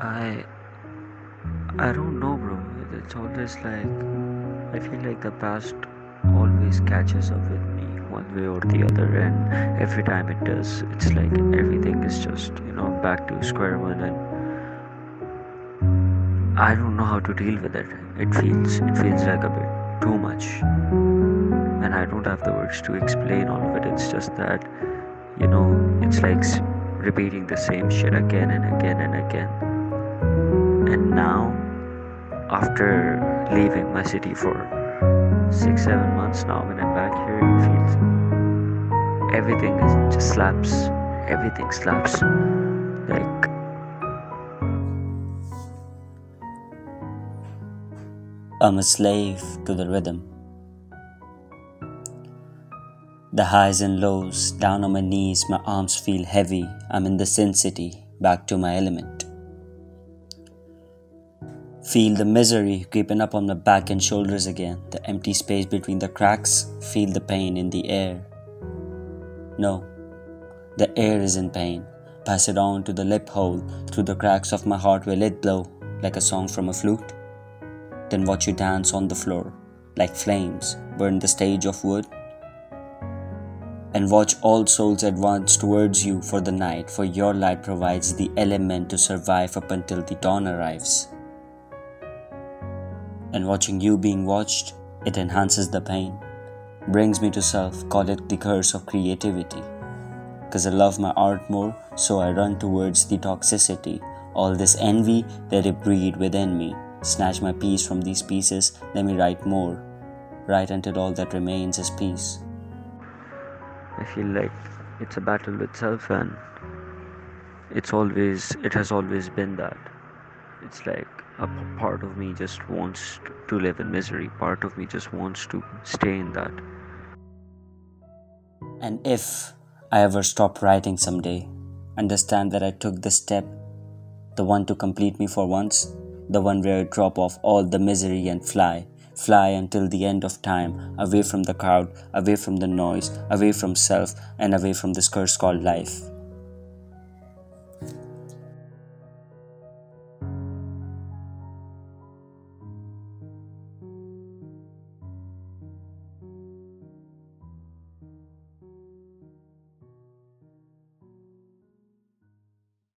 I I don't know, bro. It's always like I feel like the past always catches up with me one way or the other, and every time it does, it's like everything is just you know back to square one, and I don't know how to deal with it. It feels it feels like a bit too much, and I don't have the words to explain all of it. It's just that you know it's like repeating the same shit again and again and again. And now, after leaving my city for six, seven months now, when I'm back here, it feels everything is just slaps. Everything slaps. Like, I'm a slave to the rhythm. The highs and lows, down on my knees, my arms feel heavy. I'm in the sin city, back to my element. Feel the misery creeping up on the back and shoulders again, the empty space between the cracks, feel the pain in the air. No, the air is in pain. Pass it on to the lip hole, through the cracks of my heart will it blow, like a song from a flute? Then watch you dance on the floor, like flames burn the stage of wood. And watch all souls advance towards you for the night, for your light provides the element to survive up until the dawn arrives. And watching you being watched, it enhances the pain, brings me to self, call it the curse of creativity. Cause I love my art more, so I run towards the toxicity. All this envy, that it breed within me. Snatch my peace from these pieces, let me write more. Write until all that remains is peace. I feel like it's a battle with self, and it's always, it has always been that. It's like a part of me just wants to live in misery, part of me just wants to stay in that. And if I ever stop writing someday, understand that I took this step, the one to complete me for once, the one where I drop off all the misery and fly, fly until the end of time, away from the crowd, away from the noise, away from self, and away from this curse called life.